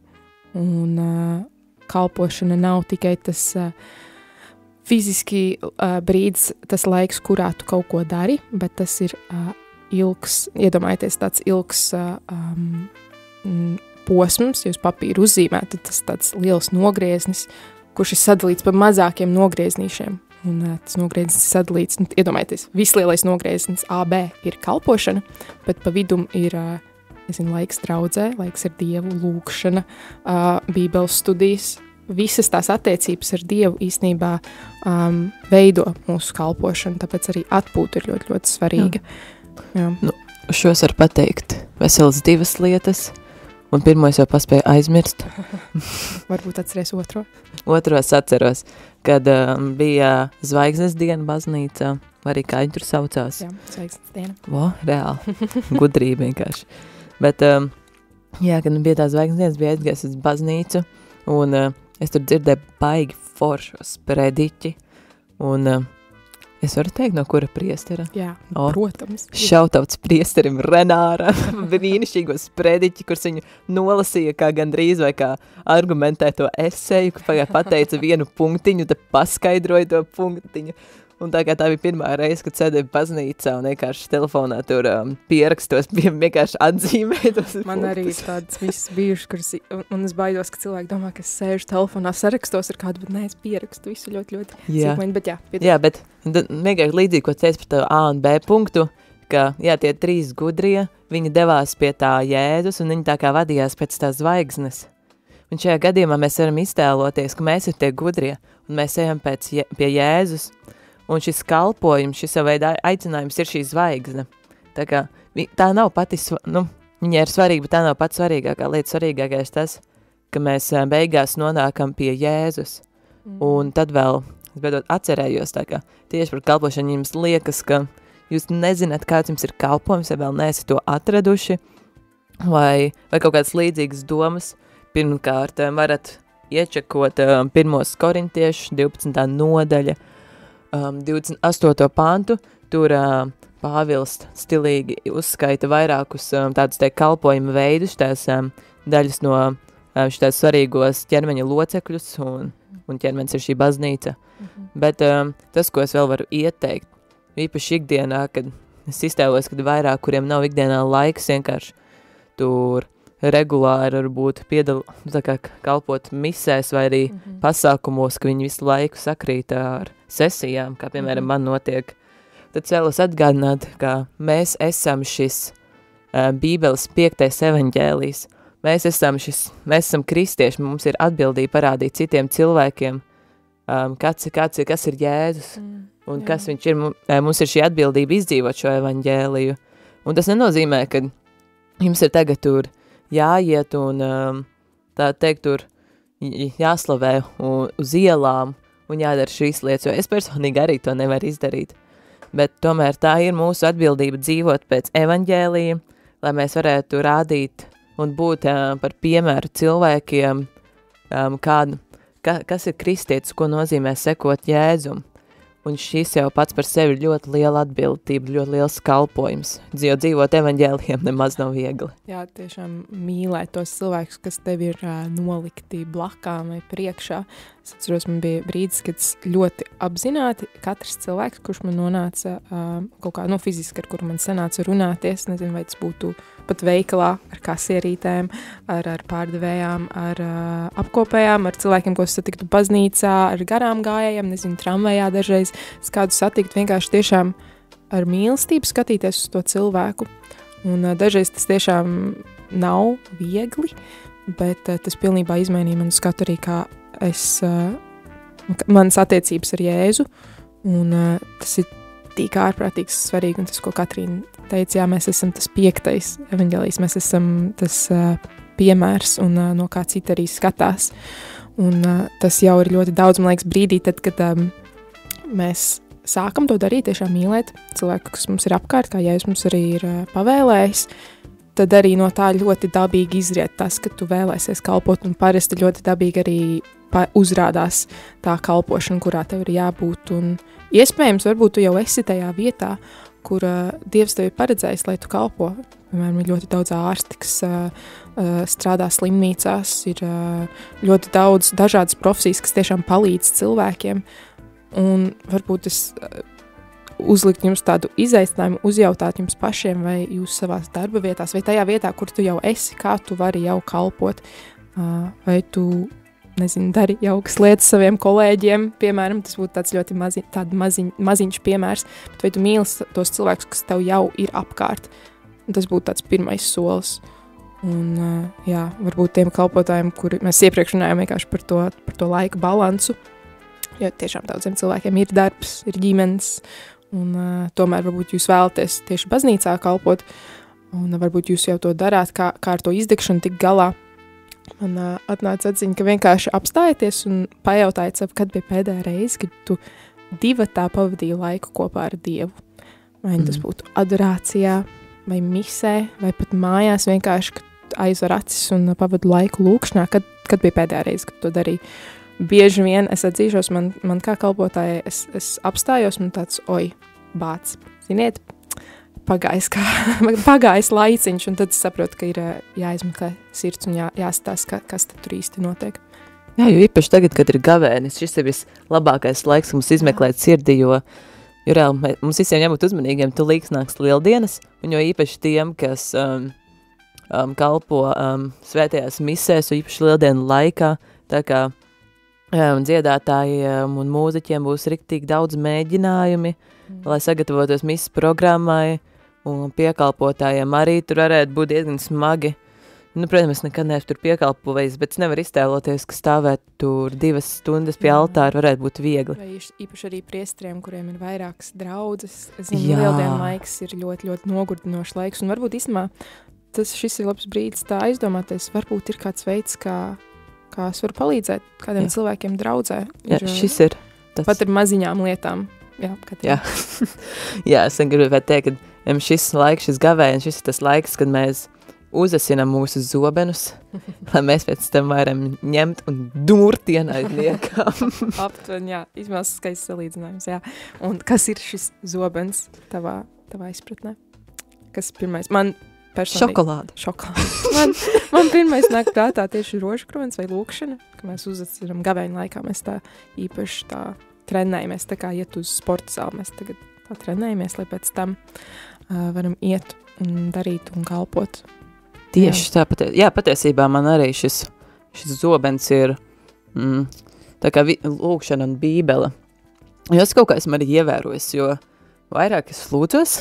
Un uh, kalpošana nav tikai tas uh, fiziski uh, brīdis, tas laiks, kurā tu kaut ko dari, bet tas ir uh, ilgs, iedomājieties, tāds ilgs uh, um, posms, ja uz papīra uzzīmētu, tas tāds liels nogrieznis, kurš ir sadalīts pa mazākiem nogrieznīšiem. Un uh, tas nogrieznis ir sadalīts, nu, iedomājieties, vislielais nogrieznis AB ir kalpošana, bet pa vidum ir uh, nezinu, laiks draudzē, laiks ar Dievu, lūkšana, bībeles studijas, visas tās attiecības ar Dievu īstenībā um, veido mūsu kalpošanu, tāpēc arī atpūta ir ļoti, ļoti svarīga. Jā. Jā. Nu, šos var pateikt veselas divas lietas, un pirmo es jau paspēju aizmirst. Varbūt atceries otro. Otro es atceros, kad um, bija zvaigznes diena baznīcā, arī kā viņi tur saucās. Jā, zvaigznes diena. Vo, reāli, gudrība vienkārši. Bet, um, jā, kad bija tā zvaigznes dienas, bija aizgājis uz baznīcu, un uh, es tur dzirdēju baigi foršos prediķi, un uh, es varu teikt, no kura priestera? Jā, O, protams. Šautauts priesterim Renāra, brīnišķīgos sprediķi, kurus viņu nolasīja kā gandrīz vai kā argumentēto eseju, pagāja pateica vienu punktiņu, tad paskaidroja to punktiņu. Un tā kā tā bija pirmā reize, kad sēdēju baznīcā un vienkārši telefonā tur um, pierakstos, bija vienkārši atzīmēt Man arī ir tādas visas bijušas, kuras, un, un es baidos, ka cilvēki domā, ka es sēžu telefonā sarakstos ar kādu, bet nē, es pierakstu visu ļoti, ļoti Jā. sīkmaini, bet jā, piedod. Jā, bet vienkārši līdzīgi, ko teicu par to A un B punktu, ka, jā, tie trīs gudrie, viņi devās pie tā Jēzus, un viņi tā kā vadījās pēc tās zvaigznes. Un šajā gadījumā mēs varam iztēloties, ka mēs ir tie gudrie, un mēs ejam pēc, Jē- pie Jēzus, un šis kalpojums, šis veidu aicinājums ir šī zvaigzne. Tā kā, tā nav pati, nu, viņa ir svarīga, bet tā nav pats svarīgākā lieta. Svarīgākais tas, ka mēs ā, beigās nonākam pie Jēzus, Un tad vēl, es beidzot atcerējos, tā kā tieši par kalpošanu jums liekas, ka jūs nezināt, kāds jums ir kalpojums, ja vēl neesat to atraduši, vai, vai kaut kādas līdzīgas domas. Pirmkārt, eh, varat iečekot um, pirmos korintiešus, 12. nodaļa, um, 28. pantu, tur um, Pāvils stilīgi uzskaita vairākus um, tādus te kalpojumu veidus, tās um, daļas no um, šitās svarīgos ķermeņa locekļus, un, un ķermenis ir šī baznīca. Mhm. Bet um, tas, ko es vēl varu ieteikt, īpaši ikdienā, kad es iztēlos, kad vairāk, kuriem nav ikdienā laiks vienkārši tur regulāri varbūt piedal, nu, kalpot misēs vai arī Mhm. pasākumos, ka viņi visu laiku sakrīt ar sesijām, kā piemēram Mhm. man notiek. Tad vēlos atgādināt, ka mēs esam šis uh, Bībeles piektais evaņģēlijs. Mēs esam šis, mēs esam kristieši, mums ir atbildība parādīt citiem cilvēkiem, um, kāds, kāds ir, kas ir Jēzus Mm, un jā. kas viņš ir. Eh, Mums ir šī atbildība izdzīvot šo evaņģēliju. Un tas nenozīmē, ka jums ir tagad tur jāiet un um, tā teikt tur jāslavē uz ielām un jādara šīs lietas, jo es personīgi arī to nevaru izdarīt. Bet tomēr tā ir mūsu atbildība dzīvot pēc evaņģēlija, lai mēs varētu rādīt un būt uh, par piemēru cilvēkiem, um, kādu, ka, kas ir kristietis, ko nozīmē sekot Jēzum. Un šis jau pats par sevi ir ļoti liela atbildība, ļoti liels kalpojums. Jo dzīvot evaņģēliem nemaz nav viegli. Jā, tiešām mīlēt tos cilvēkus, kas tev ir uh, nolikti blakām vai priekšā. Es atceros, man bija brīdis, kad es ļoti apzināti katrs cilvēks, kurš man nonāca uh, kaut kā no nu, fiziski, ar kuru man sanāca runāties, nezinu, vai tas būtu pat veikalā ar kasierītēm, ar, ar pārdevējām, ar uh, apkopējām, ar cilvēkiem, ko satiktu baznīcā, ar garām gājējiem, nezinu, tramvajā dažreiz es kādu satikt vienkārši tiešām ar mīlestību skatīties uz to cilvēku. Un uh, dažreiz tas tiešām nav viegli, bet uh, tas pilnībā izmainīja manu skatu arī, kā es, ka- manas attiecības ar Jēzu, un uh, tas ir tik ārprātīgi svarīgi, un tas, ko Katrīna teica, jā, mēs esam tas piektais evaņģēlijs, mēs esam tas uh, piemērs, un no kā cita arī skatās, un tas jau ir ļoti daudz, man liekas, brīdī, tad, kad um, mēs sākam to darīt, tiešām mīlēt cilvēku, kas mums ir apkārt, kā Jēzus mums arī ir pavēlējis, tad arī no tā ļoti dabīgi izriet tas, ka tu vēlēsies kalpot, un parasti ļoti dabīgi arī uzrādās tā kalpošana, kurā tev ir jābūt, un iespējams, varbūt tu jau esi tajā vietā, kur uh, Dievs tev ir paredzējis, lai tu kalpo. Piemēram, ir ļoti daudz ārsti, kas uh, uh, strādā slimnīcās, ir uh, ļoti daudz dažādas profesijas, kas tiešām palīdz cilvēkiem, un varbūt es uh, uzlikt jums tādu izaicinājumu, uzjautāt jums pašiem, vai jūs savā darba vietās, vai tajā vietā, kur tu jau esi, kā tu vari jau kalpot, uh, vai tu, nezinu, dari jaukas lietas saviem kolēģiem, piemēram, tas būtu tāds ļoti mazi, maziņ, maziņš piemērs, bet vai tu mīli tos cilvēkus, kas tev jau ir apkārt, tas būtu tāds pirmais solis, Un, jā, varbūt tiem kalpotājiem, kuri mēs iepriekš runājām par to, par to laika balansu, jo tiešām daudziem cilvēkiem ir darbs, ir ģimenes, un tomēr varbūt jūs vēlaties tieši baznīcā kalpot, un varbūt jūs jau to darāt, kā, kā ar to izdegšanu tik galā. Man uh, atnāca atziņa, ka vienkārši apstājieties un pajautājiet sev, kad bija pēdējā reize, kad tu divatā pavadīji laiku kopā ar Dievu. Vai mm. tas būtu adorācijā, vai misē, vai pat mājās vienkārši, aizver acis un pavadu laiku lūkšanā, kad, kad bija pēdējā reize, kad to darīju. Bieži vien es atzīšos, man, man kā kalpotāja, es, es apstājos un tāds, oi, bāc, ziniet, pagājis, kā, pagājis laiciņš, un tad saprotu, ka ir jāizmeklē sirds un jā, jāstāsta, ka, kas tur īsti notiek. Jā, jo īpaši tagad, kad ir gavēnis, šis ir vislabākais laiks mums izmeklēt sirdi, jo, jo reāli mums visiem jābūt uzmanīgiem, tu līks nāks lieldienas, un jo īpaši tiem, kas um, um, kalpo um, svētajās misēs, jo īpaši lieldienu laikā, tā kā um, dziedātājiem un mūziķiem būs riktīgi daudz mēģinājumi, mm. lai sagatavotos misas programmai, un piekalpotājiem arī tur varētu būt diezgan smagi. Nu, protams, es nekad neesmu tur piekalpojis, bet es nevaru iztēloties, ka stāvēt tur divas stundas pie altāra varētu būt viegli. Vai īpaši arī priestriem, kuriem ir vairākas draudzes. Es zinu, ka lieldienu laiks ir ļoti, ļoti nogurdinošs laiks, un varbūt īstenībā tas šis ir labs brīdis tā aizdomāties, varbūt ir kāds veids, kā, kā es varu palīdzēt kādiem Jā. cilvēkiem draudzē. Ir, Jā, šis ir tas. Pat ar maziņām lietām. Jā, Jā. Jā es gribētu teikt, ka šis laiks, šis gavēns, šis ir tas laiks, kad mēs uzasinam mūsu zobenus, lai mēs pēc tam varam ņemt un dūrt ienaidniekam. Aptuveni, jā, izmās skaists salīdzinājums, jā. Un kas ir šis zobens tavā, tavā izpratnē? Kas pirmais? Man personīgi... Šokolāde. Šokolāde. Man, man pirmais nāk prātā tieši rožkrons vai lūkšana, ka mēs uzasinam gavēņu laikā, mēs tā īpaši tā trenējamies, tā kā iet uz sporta zāli, mēs tagad tā trenējamies, lai pēc tam uh, varam iet un darīt un kalpot Tieši jā. tā, patie, jā, patiesībā man arī šis, šis zobens ir mm, tā kā lūkšana un bībele. Jo es kaut kā esmu arī ievērojis, jo vairāk es lūdzos,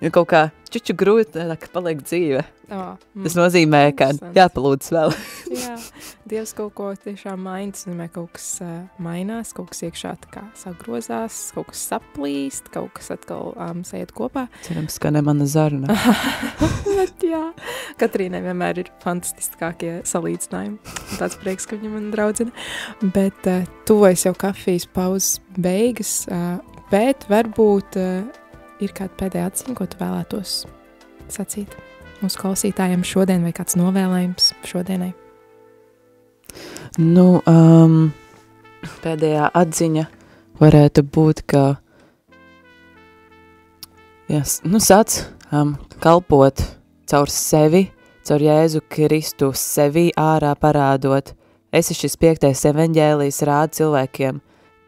jo kaut kā čuču grūti, paliek dzīve. Oh, mm, Tas nozīmē, ka jāpalūdz vēl. Jā, Dievs kaut ko tiešām maina, tas nozīmē, kaut kas uh, mainās, kaut kas iekšā sagrozās, kaut kas saplīst, kaut kas atkal um, sajiet kopā. Cerams, ka ne mana zaruna. Bet jā, Katrīnai vienmēr ir fantastiskākie salīdzinājumi. Tāds prieks, ka viņa man draudzina. Bet uh, tuvojas jau kafijas pauzes beigas, uh, bet varbūt uh, ir kāda pēdējā atziņa, ko tu vēlētos sacīt? mūsu klausītājiem šodien, vai kāds novēlējums šodienai? Nu, um, pēdējā atziņa varētu būt, ka jas, nu, sāc um, kalpot caur sevi, caur Jēzu Kristu sevi ārā parādot. Esi šis piektais evaņģēlijs rāda cilvēkiem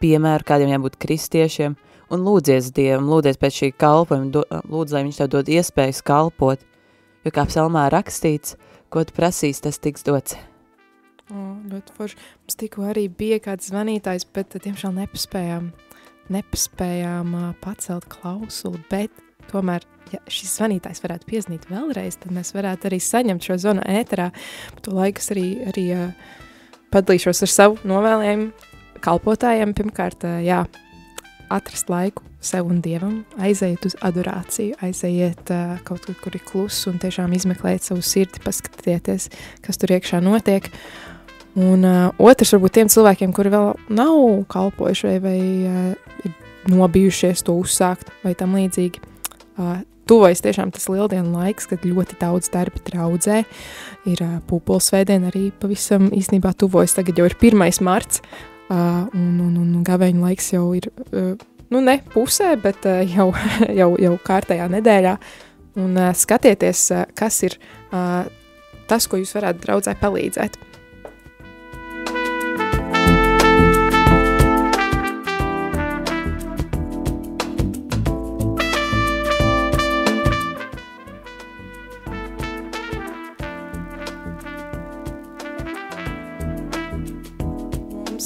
piemēru, kādiem jābūt kristiešiem, un lūdzies Dievam, lūdzies pēc šī kalpojuma, lūdz, lai viņš tev dod iespējas kalpot, jo kā psalmā rakstīts, ko tu prasīs, tas tiks dots. O, ļoti forši. Mums tikko arī bija kāds zvanītājs, bet tiemžēl nepaspējām, nepaspējām uh, pacelt klausuli, bet tomēr, ja šis zvanītājs varētu pieznīt vēlreiz, tad mēs varētu arī saņemt šo zvanu ēterā. Pa to laikus arī, arī uh, padalīšos ar savu novēlējumu kalpotājiem. Pirmkārt, uh, jā, atrast laiku sev un dievam, aiziet uz adorāciju, aiziet uh, kaut kur, kur ir kluss un tiešām izmeklēt savu sirdi, paskatieties, kas tur iekšā notiek. Un uh, otrs, varbūt tiem cilvēkiem, kuri vēl nav kalpojuši vai, vai uh, ir nobijušies to uzsākt vai tam līdzīgi, uh, tuvojas tiešām tas lieldienu laiks, kad ļoti daudz darba traudzē. Ir uh, pūpolsvētdiena arī pavisam īstenībā tuvojas, tagad jau ir 1. marts, Uh, un, un, un gaveņa laiks jau ir, uh, nu ne pusē, bet uh, jau, jau, jau kārtējā nedēļā. Un uh, skatieties, uh, kas ir uh, tas, ko jūs varētu draudzē palīdzēt.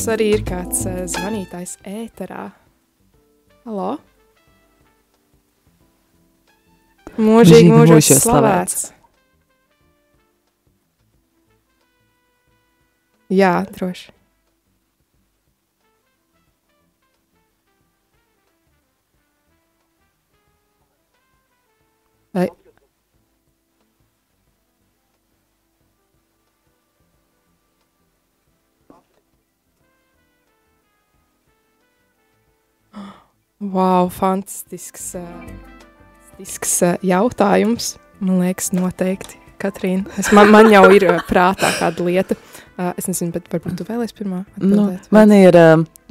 mums arī ir kāds eh, zvanītājs ēterā. Halo? Mūžīgi, mūžos slavēts. slavēts. Jā, droši. Wow, fantastisks, uh, fantastisks uh, jautājums. Man liekas, noteikti, Katrīna. Es, man, man jau ir uh, prātā kāda lieta. Es nezinu, bet varbūt tu vēlēsi pirmā Nu, atbildēt. man ir,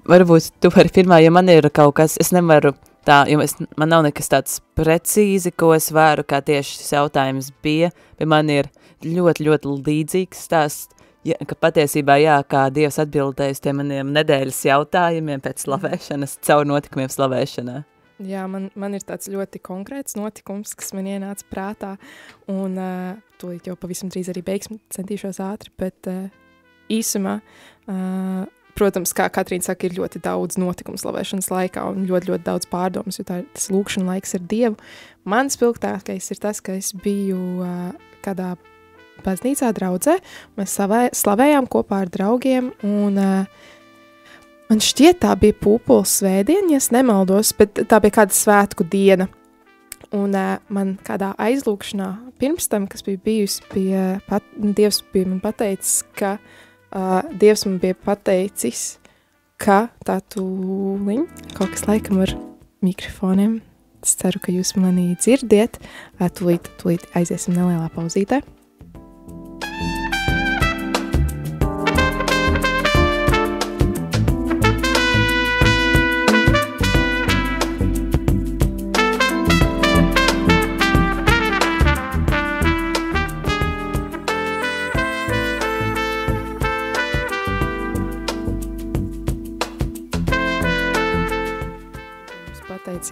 varbūt tu vari pirmā, ja man ir kaut kas, es nevaru tā, jo es, man nav nekas tāds precīzi, ko es varu, kā tieši šis jautājums bija, bet man ir ļoti, ļoti līdzīgs stāsts, ja, ka patiesībā, jā, kā Dievs atbildēja uz tiem maniem nedēļas jautājumiem pēc slavēšanas, caur notikumiem slavēšanā. Jā, man, man ir tāds ļoti konkrēts notikums, kas man ienāca prātā, un uh, tūlīt jau pavisam drīz arī beigsim, centīšos ātri, bet uh, īsumā, uh, protams, kā Katrīna saka, ir ļoti daudz notikumu slavēšanas laikā un ļoti, ļoti daudz pārdomas, jo tā, ir- tas lūkšana laiks ar Dievu. Mans spilgtākais ir tas, ka es biju uh, kādā baznīcā draudzē, mēs slavē, slavējām kopā ar draugiem, un uh, Man šķiet, tā bija pūpoles svētdiena, ja nemaldos, bet tā bija kāda svētku diena. Un uh, man kādā aizlūkšanā, pirms tam, kas bija bijusi, bija pat, Dievs bija man pateicis, ka uh, Dievs man bija pateicis, ka tā tūliņ, kaut kas laikam ar mikrofoniem, es ceru, ka jūs manī dzirdiet, uh, tūlīt, tūlīt aiziesim nelielā pauzītē.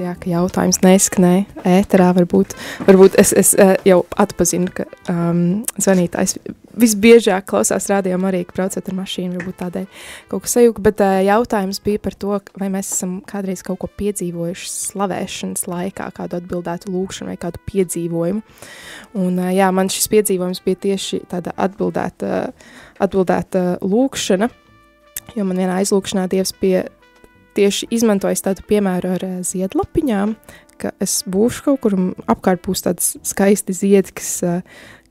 Jā, ka jautājums neskanēja ēterā. Varbūt, varbūt es, es eh, jau atpazinu, ka um, zvanītājs visbiežāk klausās rādījumā arī, ka braucot ar mašīnu, varbūt tādēļ kaut kas sajūta. Bet uh, jautājums bija par to, vai mēs esam kādreiz kaut ko piedzīvojuši slavēšanas laikā, kādu atbildētu lūkšanu vai kādu piedzīvojumu. Un, uh, jā, man šis piedzīvojums bija tieši tāda atbildēta, atbildēta lūkšana, jo man vienā aizlūkšanā Dievs bija tieši izmantojis tādu piemēru ar uh, ziedlapiņām, ka es būšu kaut kur apkārt būs tāds skaisti ziedi, kas, uh,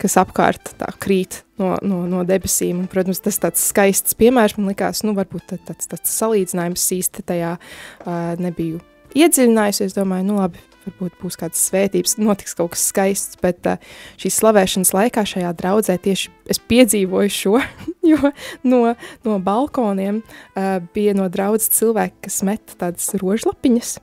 kas apkārt tā krīt no, no, no debesīm. Un, protams, tas tāds skaists piemērs man likās, nu, varbūt tā- tāds, tāds salīdzinājums īsti tajā uh, nebiju iedziļinājusies. Domāju, nu, labi, varbūt būs kādas svētības, notiks kaut kas skaists, bet uh, šīs slavēšanas laikā šajā draudzē tieši es piedzīvoju šo, jo no, no balkoniem uh, bija no draudzes cilvēki, kas meta tādas rožlapiņas.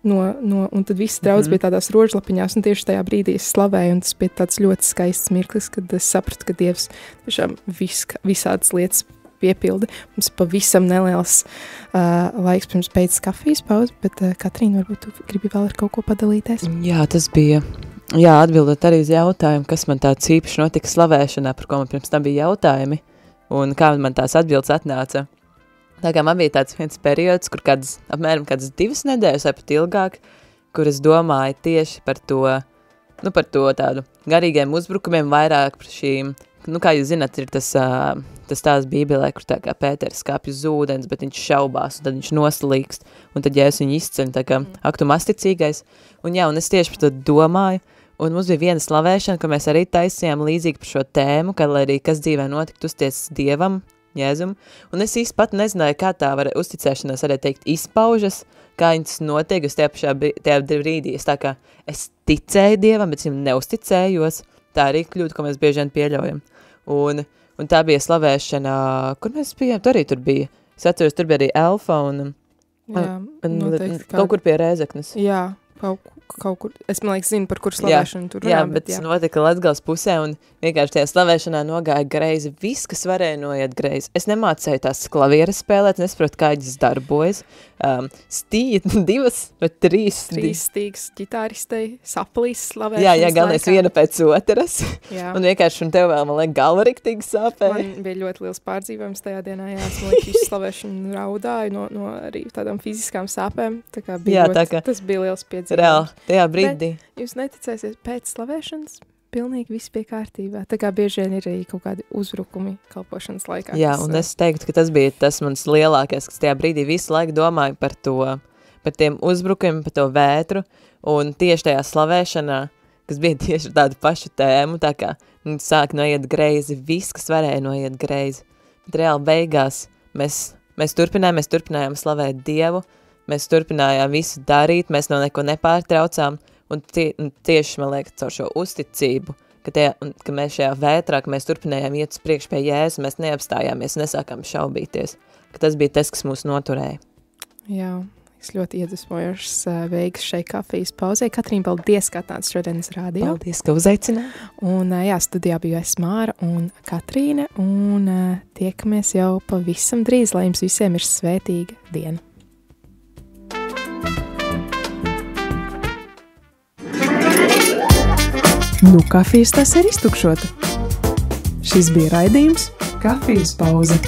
No, no, un tad viss draudz Mhm. bija tādās rožlapiņās, un tieši tajā brīdī es slavēju, un tas bija tāds ļoti skaists mirklis, kad es sapratu, ka Dievs tiešām vis, visādas lietas piepilda. Mums pavisam neliels uh, laiks pirms beidzas kafijas pauzes, bet uh, Katrīna, varbūt tu gribi vēl ar kaut ko padalīties? Jā, tas bija. Jā, atbildot arī uz jautājumu, kas man tāds īpaši notika slavēšanā, par ko man pirms tam bija jautājumi, un kā man tās atbildes atnāca. Tā kā man bija tāds viens periods, kur kādas, apmēram kādas divas nedēļas vai pat ilgāk, kur es domāju tieši par to, nu par to tādu garīgiem uzbrukumiem, vairāk par šīm, nu kā jūs zināt, ir tas, ā, tas tās bībelē, kur tā kā Pēters kāpj uz ūdens, bet viņš šaubās, un tad viņš noslīkst, un tad Jēzus viņu izceļ, tā kā aktu masticīgais, un jā, un es tieši par to domāju, un mums bija viena slavēšana, ka mēs arī taisījām līdzīgi par šo tēmu, ka, lai arī kas dzīvē notikt, uzties Dievam, Jēzum, un es īsti pat nezināju, kā tā var uzticēšanās, varētu teikt, izpaužas, kā viņas notiek, uz tajā pašā brī- tajā brīdī, es tā kā, es ticēju Dievam, bet viņam neusticējos, tā arī kļūda, ko mēs bieži vien pieļaujam, un, un tā bija slavēšana, kur mēs bijām, tur arī tur bija, es atceros, tur bija arī Elfa, un, Jā, un noteikti kaut kur pie Rēzeknes. Jā, kaut, kaut kur. Es domāju, zinu, par kur slavēšanu tur Jā, runā, bet tas notika Latvijas pusē, un vienkārši tajā slavēšanā nogāja greizi. Viss, kas varēja noiet greizi. Es nemācēju tās klavieres spēlēt, nesaprotu, kā viņas darbojas. Um, Stīja divas vai trīs. Trīs stīgas ģitāristei, saplīs slavēšanas Jā, jā, galvenais laikā. viena pēc otras. Jā. un vienkārši, un tev vēl, man liek, galva riktīgi sāpē. Man bija ļoti liels pārdzīvojums tajā dienā. Jā, es domāju, ka visu slavēšanu raudāju no, no arī tādām fiziskām sāpēm. Tā kā bija Jā, tā ļoti, kā- tas bija liels piedzīvojums. Reāli, tajā brīdī. Jūs neticēsiet pēc slavēšanas, pilnīgi viss bija kārtībā. Tā kā bieži vien ir arī kaut kādi uzbrukumi kalpošanas laikā. Jā, kas, un uh, es teiktu, ka tas bija tas mans lielākais, kas tajā brīdī visu laiku domāju par to, par tiem uzbrukumiem, par to vētru, un tieši tajā slavēšanā, kas bija tieši tādu pašu tēmu, tā kā nu, sāk noiet greizi, viss, kas varēja noiet greizi. Bet reāli beigās mēs, mēs turpinājām, mēs turpinājām slavēt Dievu, mēs turpinājām visu darīt, mēs no neko nepārtraucām, un, tie, un tieši, man liekas, caur šo uzticību, ka, tie, un, ka mēs šajā vētrā, ka mēs turpinājām iet uz priekšu pie Jēzus, mēs neapstājāmies, nesākām šaubīties, ka tas bija tas, kas mūs noturēja. Jā, es ļoti iedvesmojošs uh, veiks šai kafijas pauzē. Katrīna, paldies, ka atnāc šodienas rādījā. Paldies, ka uzaicināji. Un, uh, jā, studijā biju es Māra un Katrīne, un uh, tiekamies jau pavisam drīz, lai jums visiem ir svētīga diena. Nu, kafijas tas ir iztukšota. Šis bija raidījums Kafijas pauze.